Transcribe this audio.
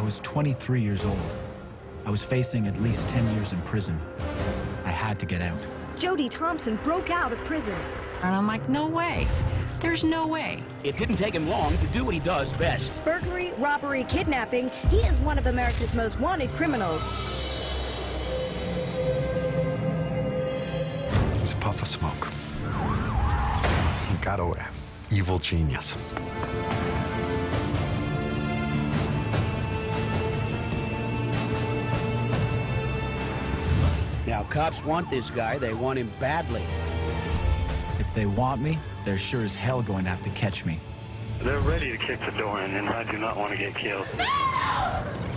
I was 23 years old. I was facing at least 10 years in prison. I had to get out. Jody Thompson broke out of prison. And I'm like, no way. There's no way. It didn't take him long to do what he does best. Burglary, robbery, kidnapping. He is one of America's most wanted criminals. It's a puff of smoke. He got away. Evil genius. Now, cops want this guy. They want him badly. If they want me, they're sure as hell going to have to catch me. They're ready to kick the door in, and I do not want to get killed. No!